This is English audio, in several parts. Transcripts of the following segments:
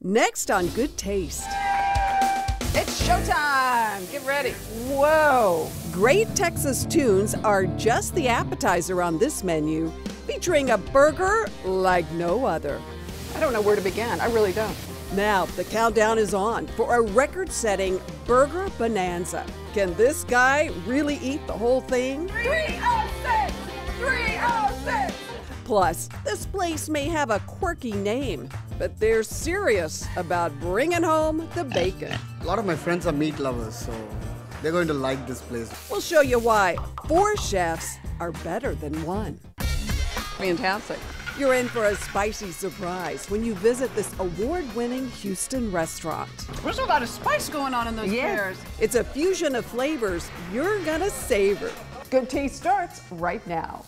Next on Good Taste. It's showtime. Get ready. Whoa! Great Texas tunes are just the appetizer on this menu, featuring a burger like no other. I don't know where to begin. I really don't. Now, the countdown is on for a record setting burger bonanza. Can this guy really eat the whole thing? 306! 306! Plus, this place may have a quirky name, but they're serious about bringing home the bacon. A lot of my friends are meat lovers, so they're going to like this place. We'll show you why four chefs are better than one. Fantastic. You're in for a spicy surprise when you visit this award winning Houston restaurant. There's a lot of spice going on in those pears. It's a fusion of flavors you're gonna savor. Good Taste starts right now.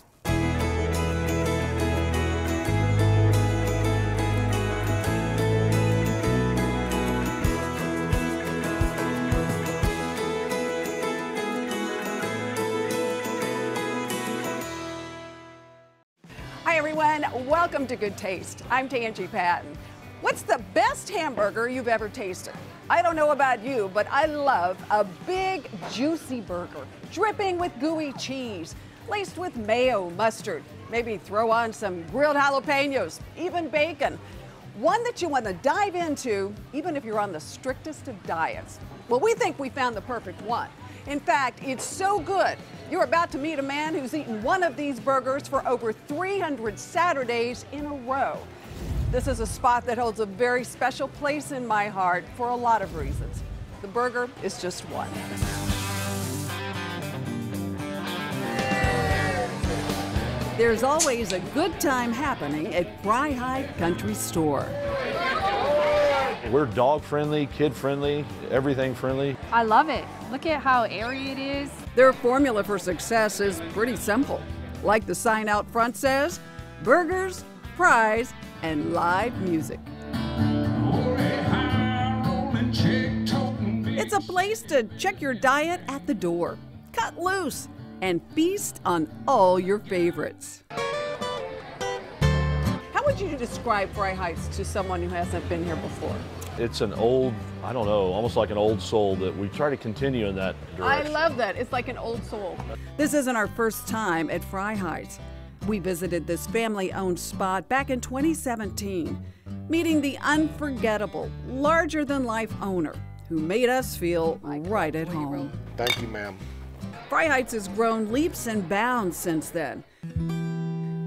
Welcome to Good Taste. I'm Tanji Patton. What's the best hamburger you've ever tasted? I don't know about you, but I love a big, juicy burger, dripping with gooey cheese, laced with mayo, mustard, maybe throw on some grilled jalapenos, even bacon. One that you want to dive into, even if you're on the strictest of diets. Well, we think we found the perfect one. In fact, it's so good. You're about to meet a man who's eaten one of these burgers for over 300 Saturdays in a row. This is a spot that holds a very special place in my heart for a lot of reasons. The burger is just one. There's always a good time happening at Freiheit Country Store. We're dog friendly, kid friendly, everything friendly. I love it. Look at how airy it is. Their formula for success is pretty simple. Like the sign out front says burgers, fries, and live music. It's a place to check your diet at the door, cut loose, and feast on all your favorites. How would you describe Freiheit's to someone who hasn't been here before? It's an old, I don't know, almost like an old soul that we try to continue in that direction. I love that. It's like an old soul. This isn't our first time at Freiheit's. We visited this family owned spot back in 2017, meeting the unforgettable, larger than life owner who made us feel right at home. Thank you, ma'am. Freiheit's has grown leaps and bounds since then,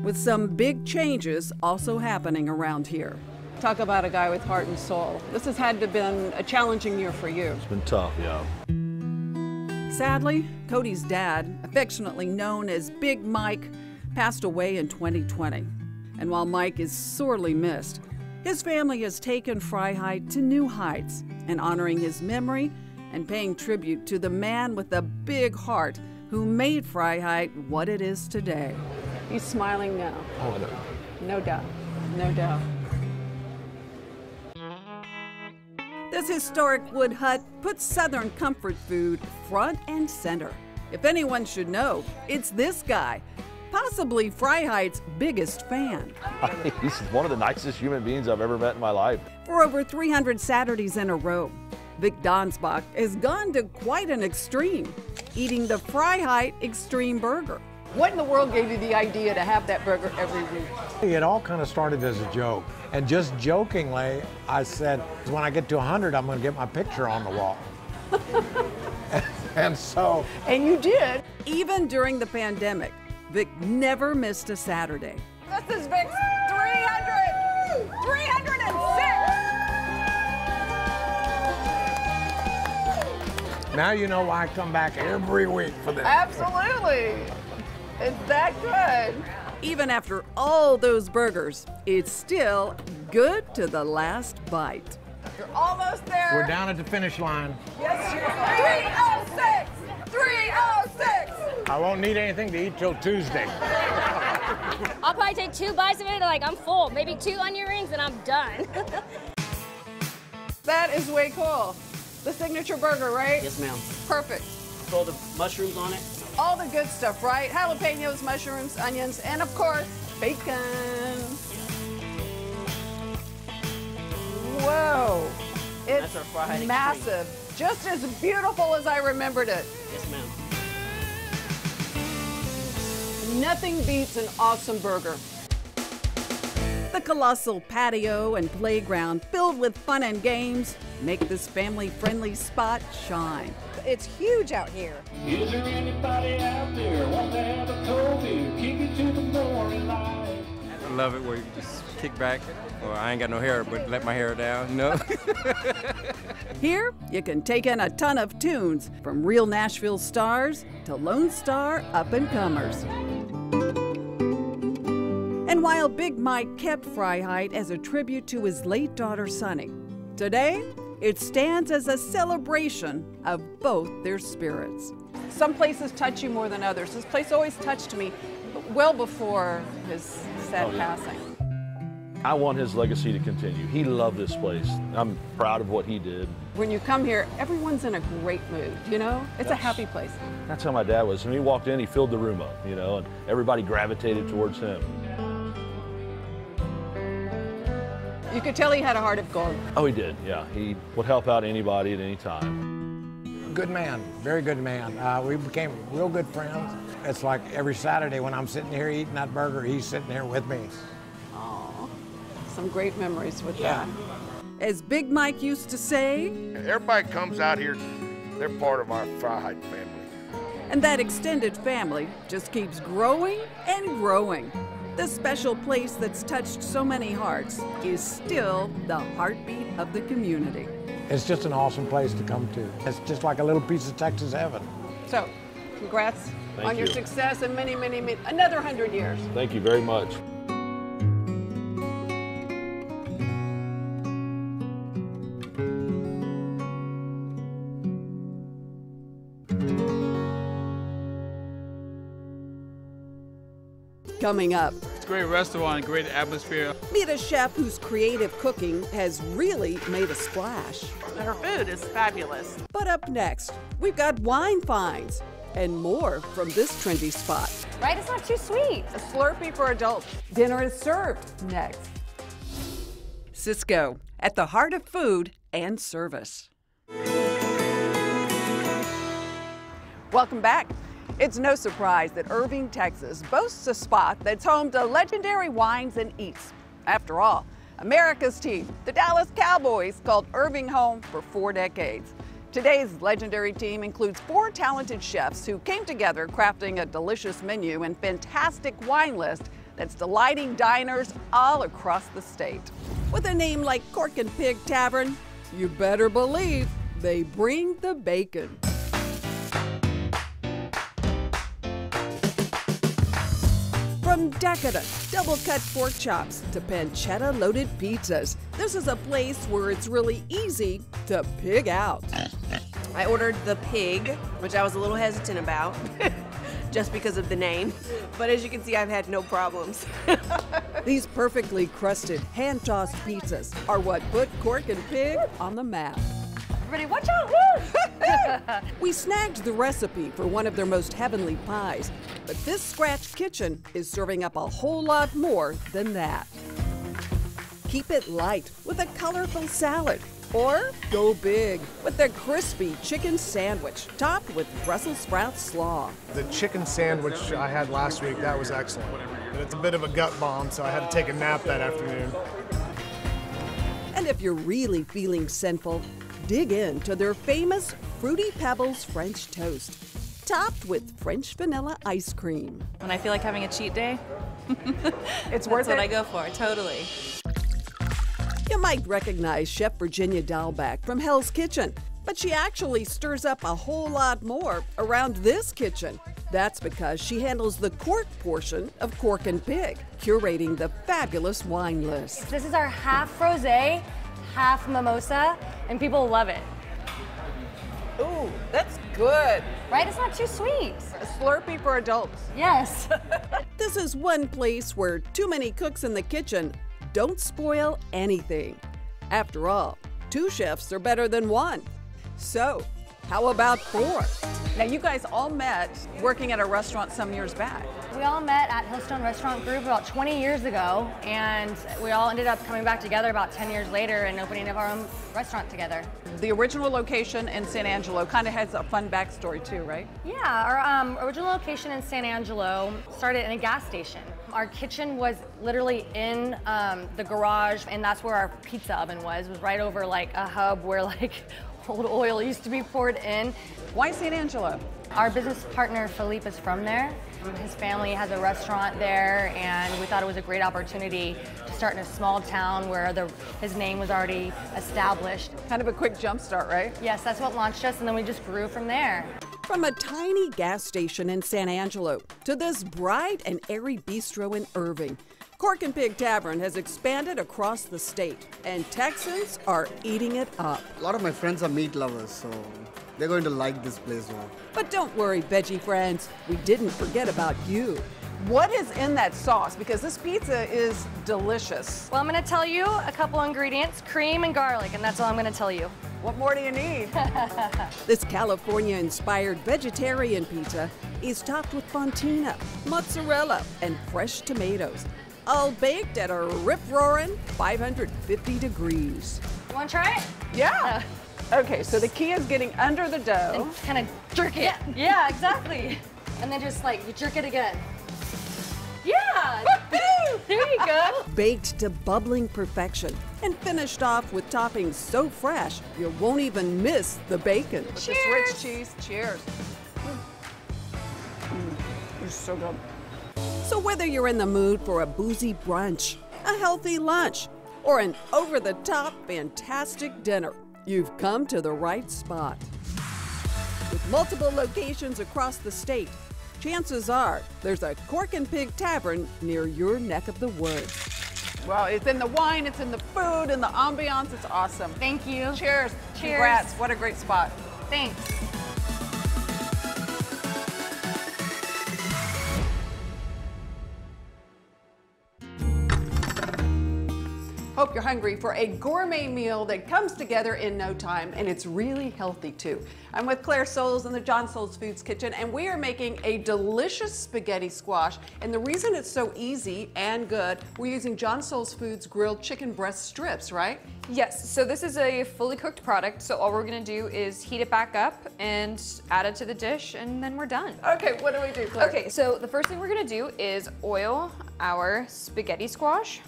with some big changes also happening around here. Talk about a guy with heart and soul. This has had to been a challenging year for you. It's been tough, yeah. Sadly, Cody's dad, affectionately known as Big Mike, passed away in 2020. And while Mike is sorely missed, his family has taken Freiheit to new heights in honoring his memory and paying tribute to the man with a big heart who made Freiheit what it is today. He's smiling now. Oh, no. No doubt. No doubt. This historic wood hut puts Southern comfort food front and center. If anyone should know, it's this guy, possibly Freiheit's biggest fan. He's one of the nicest human beings I've ever met in my life. For over 300 Saturdays in a row, Vic Donsbach has gone to quite an extreme, eating the Fry Height Extreme Burger. What in the world gave you the idea to have that burger every week? It all kind of started as a joke. And just jokingly, I said, when I get to 100, I'm going to get my picture on the wall. and so, And you did. Even during the pandemic, Vic never missed a Saturday. This is Vic's 300! 306! now you know why I come back every week for this. Absolutely. It's that good. Even after all those burgers, it's still good to the last bite. You're almost there. We're down at the finish line. Yes, you are. 306! 306! I won't need anything to eat till Tuesday. I'll probably take two bites of it, like I'm full. Maybe two onion rings, and I'm done. That is way cool. The signature burger, right? Yes, ma'am. Perfect. All the mushrooms on it. All the good stuff, right? Jalapenos, mushrooms, onions, and of course, bacon. Whoa. That's our Freiheit Extreme. Massive. Just as beautiful as I remembered it. Yes, ma'am. Nothing beats an awesome burger. The colossal patio and playground filled with fun and games make this family friendly spot shine. It's huge out here. Is there anybody out there want to have a cold beer? Kick it to the morning light. I love it where you just kick back. Well, I ain't got no hair, but let my hair down, you know? Here, you can take in a ton of tunes from real Nashville stars to Lone Star up and comers. And while Big Mike kept Freiheit as a tribute to his late daughter Sonny, today it stands as a celebration of both their spirits. Some places touch you more than others. This place always touched me well before his sad Oh, yeah. passing. I want his legacy to continue. He loved this place. I'm proud of what he did. When you come here, everyone's in a great mood, you know? It's a happy place. That's how my dad was. When he walked in, he filled the room up, you know, and everybody gravitated towards him. You could tell he had a heart of gold. Oh, he did, yeah. He would help out anybody at any time. Good man, very good man. Uh, we became real good friends. It's like every Saturday when I'm sitting here eating that burger, he's sitting here with me. Aw, some great memories with Yeah. that. As Big Mike used to say, Everybody comes out here, they're part of our Freiheit family. and that extended family just keeps growing and growing. This special place that's touched so many hearts is still the heartbeat of the community. It's just an awesome place to come to. It's just like a little piece of Texas heaven. So, congrats Thank on your success and many, many, many, another hundred years. Thank you very much. Coming up, It's a great restaurant, great atmosphere. meet a chef whose creative cooking has really made a splash. Her food is fabulous. But up next, we've got wine finds and more from this trendy spot. Right? It's not too sweet. A Slurpee for adults. Dinner is served next. Sysco, at the heart of food and service. Welcome back. It's no surprise that Irving, Texas boasts a spot that's home to legendary wines and eats. After all, America's team, the Dallas Cowboys, called Irving home for four decades. Today's legendary team includes four talented chefs who came together crafting a delicious menu and fantastic wine list that's delighting diners all across the state. With a name like Cork and Pig Tavern, you better believe they bring the bacon. Decadent double cut pork chops to pancetta loaded pizzas, this is a place where it's really easy to pig out. I ordered the pig, which I was a little hesitant about, just because of the name. But as you can see, I've had no problems. These perfectly crusted, hand tossed pizzas are what put Cork and Pig on the map. Everybody, watch out! We snagged the recipe for one of their most heavenly pies, but this scratch kitchen is serving up a whole lot more than that. Keep it light with a colorful salad, or go big with their crispy chicken sandwich topped with Brussels sprout slaw. The chicken sandwich I had last week, that was excellent. And it's a bit of a gut bomb, so I had to take a nap that afternoon. And if you're really feeling sinful, dig into their famous Fruity Pebbles French toast, topped with French vanilla ice cream. When I feel like having a cheat day, it's worth worth what it. I go for. Totally. You might recognize Chef Virginia Dahlback from Hell's Kitchen, but she actually stirs up a whole lot more around this kitchen. That's because she handles the cork portion of Cork and Pig, curating the fabulous wine list. This is our half rosé, half mimosa, and people love it. Ooh, that's good. Right? It's not too sweet. A Slurpee for adults. Yes. This is one place where too many cooks in the kitchen don't spoil anything. After all, two chefs are better than one. So, How about four? Now, you guys all met working at a restaurant some years back. We all met at Hillstone Restaurant Group about 20 years ago, and we all ended up coming back together about 10 years later and opening up our own restaurant together. The original location in San Angelo kind of has a fun backstory too, right? Yeah, our um, original location in San Angelo started in a gas station. Our kitchen was literally in um, the garage, and that's where our pizza oven was. It was right over like a hub where like old oil used to be poured in. Why San Angelo? Our business partner Philippe is from there. His family has a restaurant there, and we thought it was a great opportunity to start in a small town where the, his name was already established. Kind of a quick jump start, right? Yes, that's what launched us, and then we just grew from there. From a tiny gas station in San Angelo to this bright and airy bistro in Irving, Cork and Pig Tavern has expanded across the state, and Texans are eating it up. A lot of my friends are meat lovers, so they're going to like this place more. But don't worry, veggie friends, we didn't forget about you. What is in that sauce? Because this pizza is delicious. Well, I'm gonna tell you a couple ingredients cream and garlic, and that's all I'm gonna tell you. What more do you need? This California inspired vegetarian pizza is topped with fontina, mozzarella, and fresh tomatoes, all baked at a rip roaring 550 degrees. You wanna try it? Yeah. Okay, so the key is getting under the dough. And kind of jerk it. Yeah, yeah, exactly. And then just like you jerk it again. Yeah! there you go. Baked to bubbling perfection and finished off with toppings so fresh you won't even miss the bacon. With this rich cheese. Cheers. Mm, it's so good. So, whether you're in the mood for a boozy brunch, a healthy lunch, or an over the top fantastic dinner, you've come to the right spot. With multiple locations across the state, chances are there's a Cork and Pig Tavern near your neck of the woods. Well, it's in the wine, it's in the food, and the ambiance. It's awesome. Thank you. Cheers. Cheers. Congrats. What a great spot. Thanks. Hope you're hungry for a gourmet meal that comes together in no time and it's really healthy too. I'm with Claire Soules in the John Soules Foods Kitchen and we are making a delicious spaghetti squash. And the reason it's so easy and good, we're using John Soules Foods grilled chicken breast strips, right? Yes, so this is a fully cooked product. So all we're gonna do is heat it back up and add it to the dish and then we're done. Okay, what do we do, Claire? Okay, so the first thing we're gonna do is oil our spaghetti squash.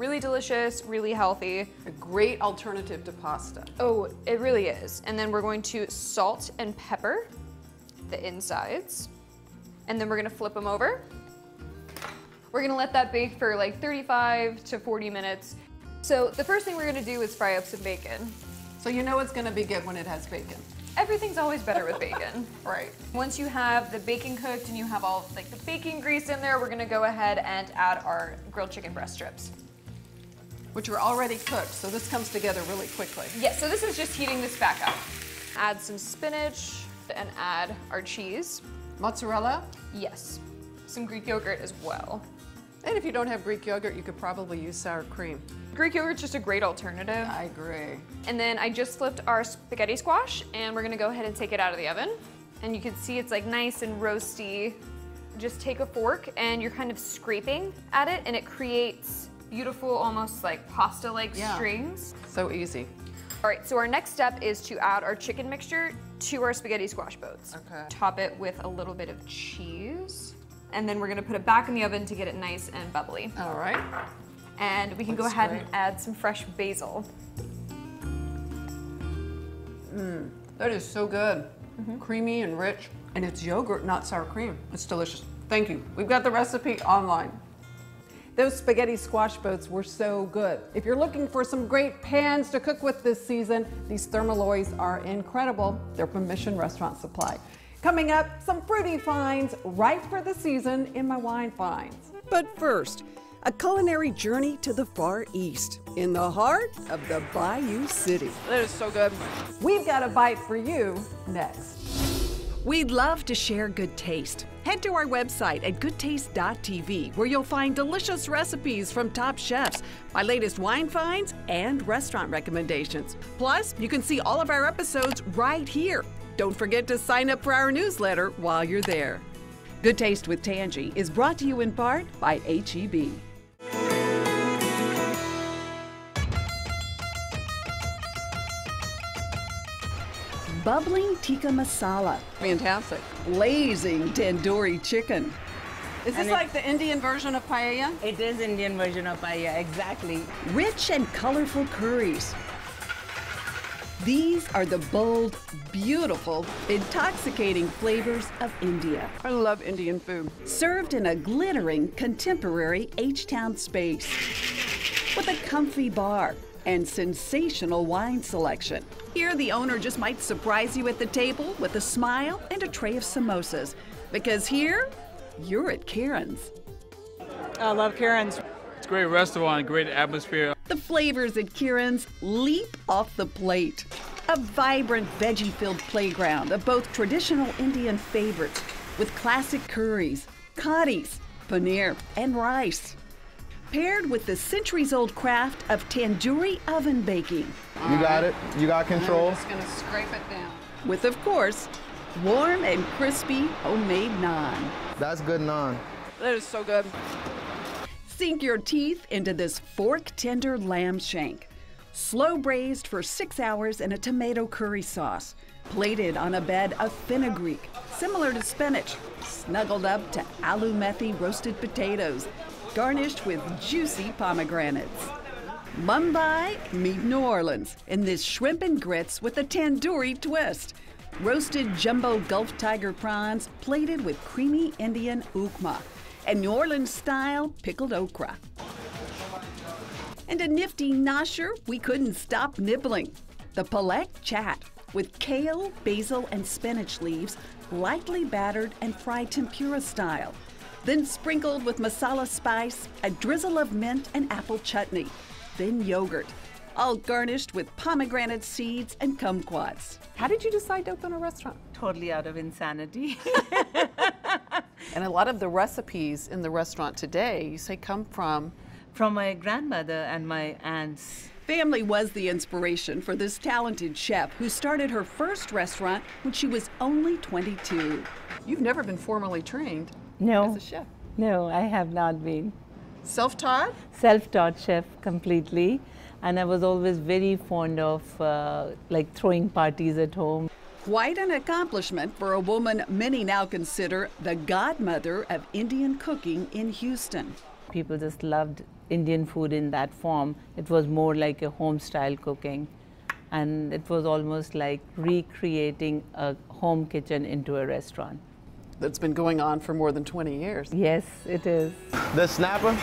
Really delicious, really healthy. A great alternative to pasta. Oh, it really is. And then we're going to salt and pepper the insides. And then we're gonna flip them over. We're gonna let that bake for like 35 to 40 minutes. So the first thing we're gonna do is fry up some bacon. So you know it's gonna be good when it has bacon. Everything's always better with bacon. right. Once you have the bacon cooked and you have all like the bacon grease in there, we're gonna go ahead and add our grilled chicken breast strips. Which are already cooked, so this comes together really quickly. Yeah, so this is just heating this back up. Add some spinach and add our cheese. Mozzarella? Yes. Some Greek yogurt as well. And if you don't have Greek yogurt, you could probably use sour cream. Greek yogurt's just a great alternative. I agree. And then I just flipped our spaghetti squash and we're gonna go ahead and take it out of the oven. And you can see it's like nice and roasty. Just take a fork and you're kind of scraping at it and it creates beautiful, almost like pasta-like Yeah. strings. So easy. All right, so our next step is to add our chicken mixture to our spaghetti squash boats. Okay. Top it with a little bit of cheese. And then we're gonna put it back in the oven to get it nice and bubbly. All right. And we can go ahead great. and add some fresh basil. Mmm, that is so good. Mm-hmm. Creamy and rich. And it's yogurt, not sour cream. It's delicious. Thank you. We've got the recipe online. Those spaghetti squash boats were so good. If you're looking for some great pans to cook with this season, these Thermalloys are incredible. They're from Mission Restaurant Supply. Coming up, some fruity finds right for the season in my wine finds. But first, a culinary journey to the Far East, in the heart of the Bayou City. That is so good. We've got a bite for you next. We'd love to share good taste. Head to our website at goodtaste.tv where you'll find delicious recipes from top chefs, my latest wine finds, and restaurant recommendations. Plus, you can see all of our episodes right here. Don't forget to sign up for our newsletter while you're there. Good Taste with Tanji is brought to you in part by HEB. Bubbling tikka masala. Fantastic. Blazing tandoori chicken. Is this And it- like the Indian version of paella? It is Indian version of paella, exactly. Rich and colorful curries. These are the bold, beautiful, intoxicating flavors of India. I love Indian food. Served in a glittering, contemporary H-Town space with a comfy bar and sensational wine selection. Here, the owner just might surprise you at the table with a smile and a tray of samosas. Because here, you're at Kiran's. I love Kiran's. It's a great restaurant, great atmosphere. The flavors at Kiran's leap off the plate. A vibrant veggie filled playground of both traditional Indian favorites with classic curries, kadis, paneer, and rice. Paired with the centuries old craft of tandoori oven baking. You got it. You got control. I'm just gonna scrape it down. With, of course, warm and crispy homemade naan. That's good naan. That is so good. Sink your teeth into this fork tender lamb shank. Slow braised for six hours in a tomato curry sauce. Plated on a bed of fenugreek, similar to spinach. Snuggled up to aloo methi roasted potatoes. Garnished with juicy pomegranates. Mumbai, meet New Orleans in this shrimp and grits with a tandoori twist. Roasted jumbo Gulf Tiger prawns plated with creamy Indian upma and New Orleans style pickled okra. And a nifty nosher we couldn't stop nibbling. The Palak Chaat with kale, basil, and spinach leaves lightly battered and fried tempura style. Then sprinkled with masala spice, a drizzle of mint and apple chutney, then yogurt, all garnished with pomegranate seeds and kumquats. How did you decide to open a restaurant? Totally out of insanity. And a lot of the recipes in the restaurant today, you say, come from From my grandmother and my aunts. Family was the inspiration for this talented chef who started her first restaurant when she was only 22. You've never been formally trained No. as a chef. No, I have not been. Self taught? Self taught chef completely. And I was always very fond of uh, like throwing parties at home. Quite an accomplishment for a woman many now consider the godmother of Indian cooking in Houston. People just loved Indian food in that form. It was more like a home style cooking. And it was almost like recreating a home kitchen into a restaurant. That's been going on for more than 20 years. Yes, it is. The snapper.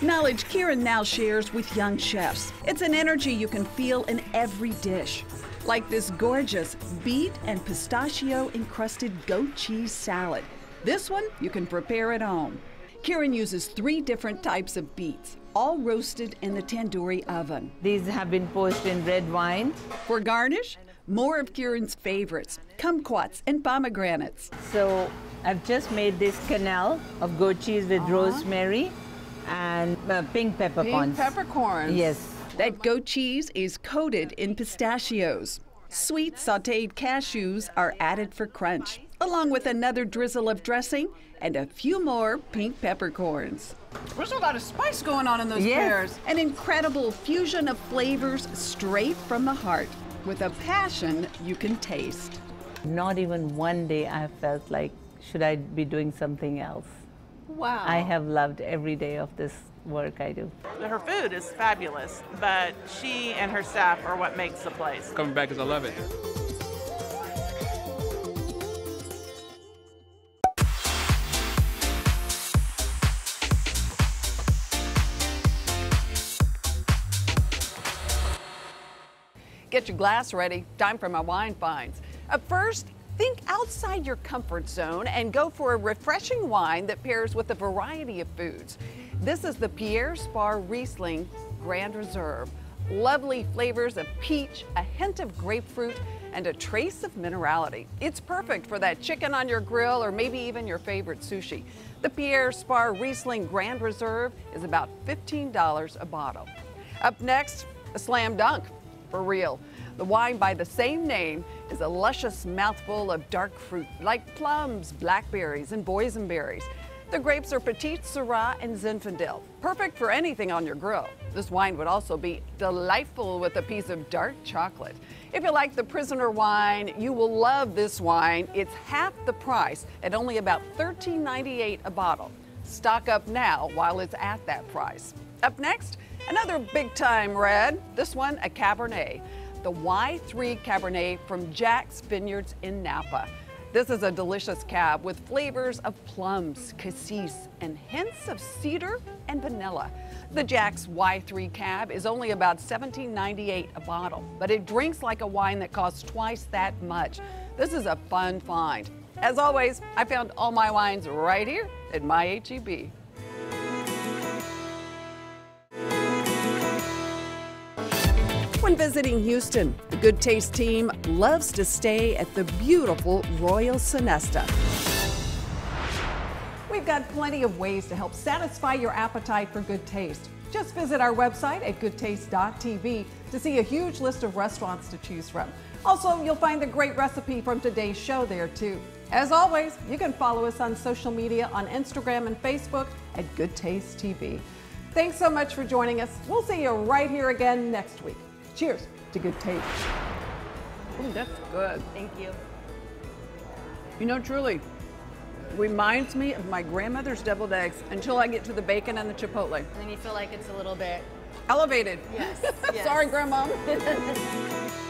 Knowledge Kiran now shares with young chefs. It's an energy you can feel in every dish. Like this gorgeous beet and pistachio encrusted goat cheese salad. This one you can prepare at home. Kiran uses three different types of beets, all roasted in the tandoori oven. These have been poached in red wine. For garnish, more of Kiran's favorites kumquats and pomegranates. So I've just made this quenelle of goat cheese with rosemary and uh, pink peppercorns. Pink peppercorns. Yes. That goat cheese is coated in pistachios. Sweet sauteed cashews are added for crunch, along with another drizzle of dressing and a few more pink peppercorns. There's a lot of spice going on in those Yes. pears. An incredible fusion of flavors straight from the heart, with a passion you can taste. Not even one day I felt like, should I be doing something else? Wow. I have loved every day of this work I do. Her food is fabulous, but she and her staff are what makes the place. Coming back because I love it. Get your glass ready. Time for my wine finds. Up first, think outside your comfort zone and go for a refreshing wine that pairs with a variety of foods. This is the Pierre Sparr Riesling Grand Reserve. lovely flavors of peach, a hint of grapefruit, and a trace of minerality. It's perfect for that chicken on your grill or maybe even your favorite sushi. The Pierre Sparr Riesling Grand Reserve is about $15 a bottle. Up next, a slam dunk, for real. The wine by the same name is a luscious mouthful of dark fruit like plums, blackberries, and boysenberries. The grapes are Petite Sirah and Zinfandel, perfect for anything on your grill. This wine would also be delightful with a piece of dark chocolate. If you like the Prisoner wine, you will love this wine. It's half the price at only about $13.98 a bottle. Stock up now while it's at that price. Up next, another big time red, this one a Cabernet. The Y3 Cabernet from Jax Vineyards in Napa. This is a delicious cab with flavors of plums, cassis, and hints of cedar and vanilla. The Jax Y3 cab is only about $17.98 a bottle, but it drinks like a wine that costs twice that much. This is a fun find. As always, I found all my wines right here at my HEB. When visiting Houston, the Good Taste team loves to stay at the beautiful Royal Sonesta. We've got plenty of ways to help satisfy your appetite for good taste. Just visit our website at goodtaste.tv to see a huge list of restaurants to choose from. Also, you'll find the great recipe from today's show there too. As always, you can follow us on social media on Instagram and Facebook at Good Taste TV. Thanks so much for joining us. We'll see you right here again next week. Cheers to good taste. Ooh, that's good. Thank you. You know, truly, reminds me of my grandmother's deviled eggs until I get to the bacon and the chipotle. And then you feel like it's a little bit Elevated. Yes. yes. Sorry, Grandma.